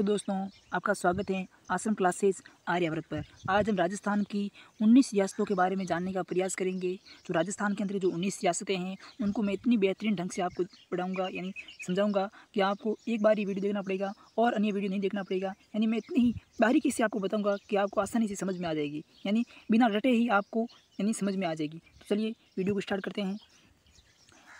तो दोस्तों, आपका स्वागत है आसम क्लासेस आर्याव्रत पर। आज हम राजस्थान की 19 रियासतों के बारे में जानने का प्रयास करेंगे। जो राजस्थान के अंदर जो 19 रियासतें हैं, उनको मैं इतनी बेहतरीन ढंग से आपको पढ़ाऊँगा, यानी समझाऊँगा कि आपको एक बार ही वीडियो देखना पड़ेगा और अन्य वीडियो नहीं देखना पड़ेगा। यानी मैं इतनी ही बारीकी से आपको बताऊँगा कि आपको आसानी से समझ में आ जाएगी। यानी बिना रटे ही आपको, यानी समझ में आ जाएगी। तो चलिए वीडियो को स्टार्ट करते हैं।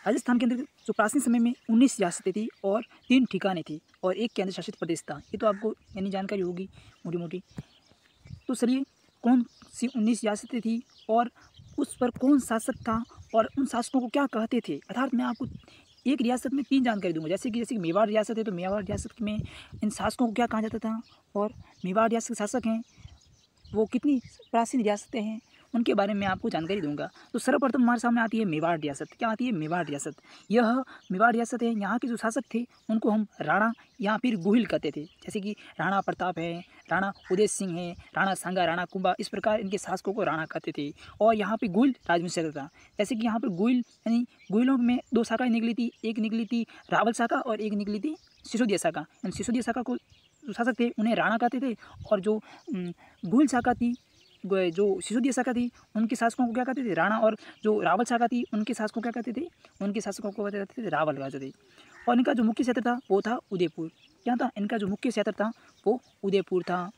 राजस्थान के अंदर जो प्राचीन समय में उन्नीस रियासतें थी और तीन ठिकाने थी और एक केंद्र शासित प्रदेश था। ये तो आपको यानी जानकारी होगी मोटी मोटी तो चलिए कौन सी उन्नीस रियासतें थी और उस पर कौन शासक था और उन शासकों को क्या कहते थे? अर्थात मैं आपको एक रियासत में तीन जानकारी दूँगा। जैसे कि जैसे कि मेवाड़ रियासत है तो मेवाड़ रियासत में इन शासकों को क्या कहा जाता था? और मेवाड़ रियासत के शासक हैं, वो कितनी प्राचीन रियासतें हैं? उनके बारे में आपको जानकारी दूँगा। तो सर्वप्रथम हमारे सामने आती है मेवाड़ रियासत। क्या आती है मेवाड़ रियासत? यह मेवाड़ रियासत है, यहाँ के जो शासक थे, उनको हम राणा या फिर गोहिल कहते थे। जैसे कि राणा प्रताप है, राणा उदय सिंह है, राणा सांगा, राणा कुंभा इस प्रकार इनके शासकों को राणा कहते थे। और यहाँ पे गुहिल राजवंश था। जैसे कि यहाँ पर गुहिल, यानी गुहिलों में दो शाखाएँ निकली थी। एक निकली थी रावल शाखा और एक निकली थी सिसोदिया शाखा। यानी सिसोदिया शाखा को शासक थे, उन्हें राणा कहते थे। और जो गुहिल शाखा थी जो सिसोदिया शाखा थी, उनके शासकों को क्या कहते थे? राणा और जो रावल शाखा थी, उनके शासकों को क्या कहते थे? उनके शासकों को कहते थे? रावल कहते थे। और इनका जो मुख्य क्षेत्र था, वो था उदयपुर। क्या था, इनका जो मुख्य क्षेत्र था, वो उदयपुर था।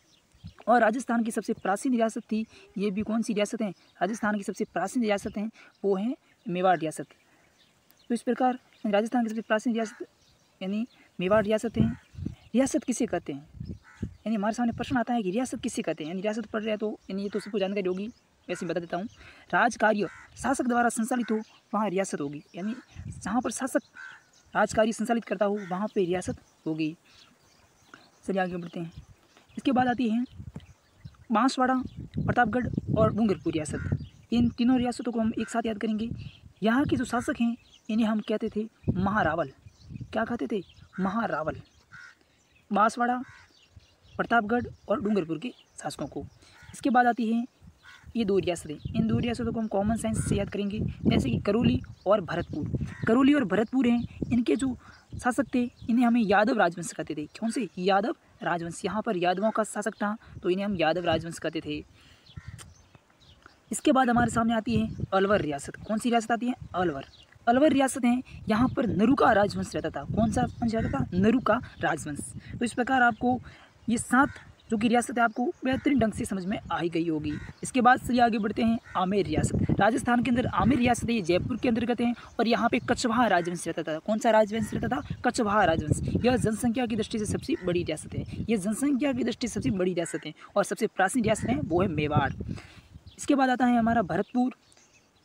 और राजस्थान की सबसे प्राचीन रियासत थी, ये भी कौन सी रियासत हैं? राजस्थान की सबसे प्राचीन रियासत हैं, वो हैं मेवाड़ रियासत। तो इस प्रकार, राजस्थान की सबसे प्राचीन रियासत, यानी मेवाड़ रियासत हैं। रियासत किसे कहते हैं? यानी हमारे सामने प्रश्न आता है कि रियासत किससे कहते हैं? यानी रियासत पढ़ रहे हैं तो यानी ये तो सबको जानकारी होगी वैसे बता देता हूँ। राज कार्य शासक द्वारा संचालित हो, वहाँ रियासत होगी। यानी जहाँ पर शासक राज कार्य संचालित करता हो, वहाँ पर रियासत होगी। चलिए आगे बढ़ते हैं। इसके बाद आती है बांसवाड़ा, प्रतापगढ़ और डूंगरपुर रियासत। इन तीनों रियासतों को हम एक साथ याद करेंगे। यहाँ के जो शासक हैं, इन्हें हम कहते थे महारावल। क्या कहते थे? महारावल। बांसवाड़ा प्रतापगढ़ और डूंगरपुर के शासकों को। इसके बाद आती है ये दो रियासतें। इन दो रियासतों को हम कॉमन साइंस से याद करेंगे, जैसे कि करौली और भरतपुर। करौली और भरतपुर हैं, इनके जो शासक थे, इन्हें हमें यादव राजवंश कहते थे। कौन से? यादव राजवंश। यहाँ पर यादवों का शासक था तो इन्हें हम यादव राजवंश कहते थे। इसके बाद हमारे सामने आती है अलवर रियासत। कौन सी रियासत आती है? अलवर। अलवर रियासत है, यहाँ पर नरू का राजवंश रहता था। कौन सा वंश रहता था? नरू का राजवंश। तो इस प्रकार आपको ये सात जो कि रियासत है, आपको बेहतरीन ढंग से समझ में आई गई होगी। इसके बाद से आगे बढ़ते हैं आमेर रियासत। राजस्थान के अंदर आमेर रियासत है, ये जयपुर के अंतर्गत है और यहाँ पे कछवाहा राजवंश रहता था। कौन सा राजवंश रहता था? कछवाहा राजवंश। यह जनसंख्या की दृष्टि से सबसे बड़ी रियासत है। यह जनसंख्या की दृष्टि से सबसे बड़ी रियासत है और सबसे प्राचीन रियासत है, वो है मेवाड़। इसके बाद आता है हमारा भरतपुर,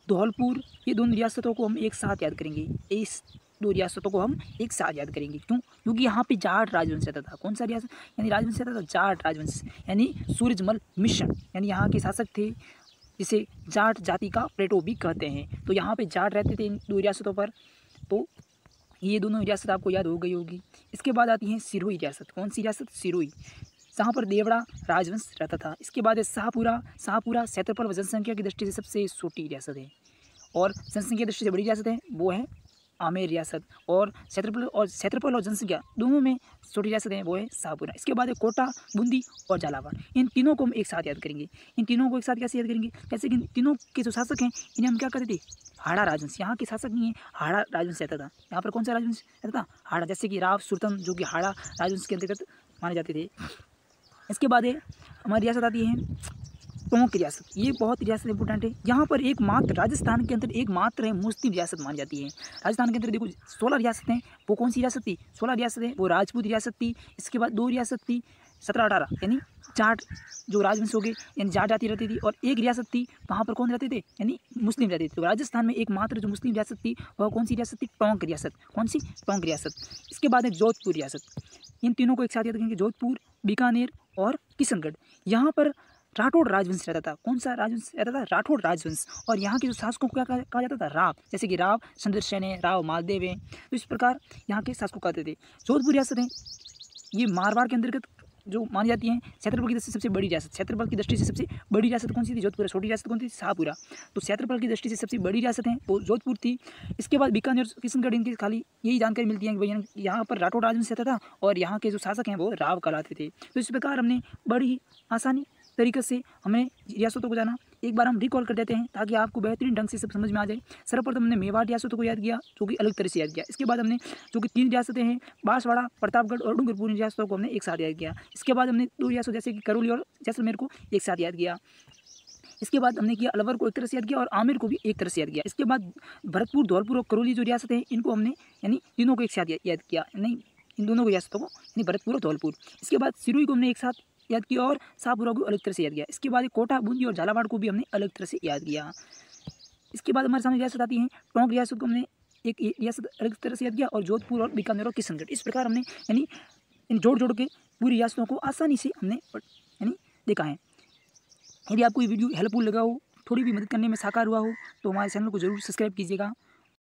धौलपुर। ये दोनों रियासतों को हम एक साथ याद करेंगे। इस दो रियासतों को हम एक साथ याद करेंगे। क्यों? क्योंकि यहाँ पे जाट राजवंश रहता था। कौन सा रियासत? यानी राजवंश रहता था जाट राजवंश। यानी सूरजमल मिशन यानी यहाँ के शासक थे, जिसे जाट जाति का प्लेटो भी कहते हैं। तो यहाँ पे जाट रहते थे इन दो रियासतों पर। तो ये दोनों रियासत आपको याद हो गई होगी। इसके बाद आती है सिरोही रियासत। कौन सी रियासत? सिरोही। जहाँ पर देवड़ा राजवंश रहता था। इसके बाद शाहपुरा। शाहपुरा क्षेत्रफल व जनसंख्या की दृष्टि से सबसे छोटी रियासत है। और जनसंख्या दृष्टि से बड़ी रियासत है, वो है आमेर रियासत और क्षेत्रफल और क्षेत्रफल और जनसंख्या दोनों में छोटी रियासत है, वो है शाहपुरा इसके बाद है कोटा, बूंदी और झालावाड़। इन तीनों को हम एक साथ याद करेंगे। इन तीनों को एक साथ कैसे याद करेंगे? जैसे कि इन तीनों के जो शासक हैं, इन्हें हम क्या करते थे? हाड़ा राजवंश। यहाँ के शासक नहीं है, हाड़ा राजवंश रहता था। यहाँ पर कौन सा राजवंश रहता था? हाड़ा। जैसे कि राव, सुरतम, जो कि हाड़ा राजवंश के अंतर्गत माने जाते थे। इसके बाद है, हमारी रियासत आती है टोंक रियासत ये बहुत रियासत इंपॉर्टेंट है। यहाँ पर एक मात्र राजस्थान के अंदर एक मात्र है मुस्लिम रियासत मानी जाती है। राजस्थान के अंदर देखो, सोलह रियासत हैं। वो कौन सी रियासत थी? सोलह रियासत है। वो राजपूत रियासत थी। इसके बाद दो रियासत थी, सत्रह अठारह। यानी जाट जो राजवंश हो गए, यानी जाट जाति रहती थी और एक रियासत थी, वहाँ पर कौन रहते थे? यानी मुस्लिम रहते थे। तो राजस्थान में एक मात्र जो मुस्लिम रियासत थी, वह कौन सी रियासत थी? टोंक रियासत। कौन सी? टोंक रियासत। इसके बाद है जोधपुर रियासत। इन तीनों को एक साथ याद रखेंगे। जोधपुर, बीकानेर और किशनगढ़। यहाँ पर राठौड़ राजवंश रहता था। कौन सा राजवंश रहता था? राठौड़ राजवंश। और यहाँ के जो शासकों को क्या कहा जाता था? राव। जैसे कि राव चंद्रसेन है, राव मालदेव है। तो इस प्रकार यहाँ के शासकों कहते थे। जोधपुर रियासत है ये मारवाड़ के अंतर्गत जो मानी जाती हैं, क्षेत्रफल की दृष्टि से सबसे बड़ी रियासत। क्षेत्रफल की दृष्टि से सबसे बड़ी रियासत कौन सी थी? जोधपुर छोटी रियासत कौन थी? शाहपुरा। तो क्षेत्रफल की दृष्टि से सबसे बड़ी रियासत है वो जोधपुर थी। इसके बाद बीकानेर किशनगढ़ इनकी खाली यही जानकारी मिलती है कि भैया यहाँ पर राठौड़ राजवंश रहता था और यहाँ के जो शासक हैं वो राव कहलाते थे। तो इस प्रकार हमने बड़ी आसानी तरीके से हमें रियासतों को जाना। एक बार हम रिकॉल कर देते हैं ताकि आपको बेहतरीन ढंग से सब समझ में आ जाए। सर्वप्रथम हमने मेवाड़ रियासतों को याद किया, जो कि अलग तरह से याद किया। इसके बाद हमने जो कि तीन रियासतें हैं, बांसवाड़ा, प्रतापगढ़ और डूंगरपुर रियासतों को हमने एक साथ याद किया। इसके बाद हमने दो रियासत जैसे कि करौली और जैसलमेर को एक साथ याद किया। इसके बाद हमने किया अलवर को एक तरह से याद किया और आमिर को भी एक तरह से याद किया। इसके बाद भरतपुर, धौलपुर और करौली जो रियासत हैं, इनको हमने यानी तीनों को एक साथ याद किया। नहीं, इन दोनों रियासतों को, यानी भरतपुर और धौलपुर। इसके बाद सिरोही को हमने एक साथ याद किया और शाहपुरा को अलग तरह से याद किया। इसके बाद कोटा, बूंदी और झालावाड़ को भी हमने अलग तरह से याद किया। इसके बाद हमारे सामने रियासत आती है। टोंक रियासत को हमने एक रियासत अलग तरह से याद किया और जोधपुर और बीकानेर और किशनगढ़। इस प्रकार हमने, यानी इन जोड़ जोड़ के पूरी रियासतों को आसानी से हमने, यानी देखा है। यदि आपको ये वीडियो हेल्पफुल लगा हो, थोड़ी भी मदद करने में साकार हुआ हो तो हमारे चैनल को ज़रूर सब्सक्राइब कीजिएगा।